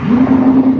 Thank you.